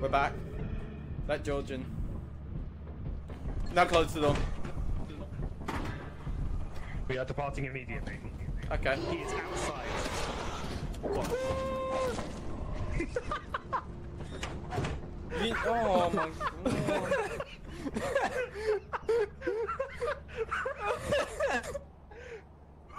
We're back. Let Georgian. Now close the door. We are departing immediately. Okay. He is outside. You- oh my god.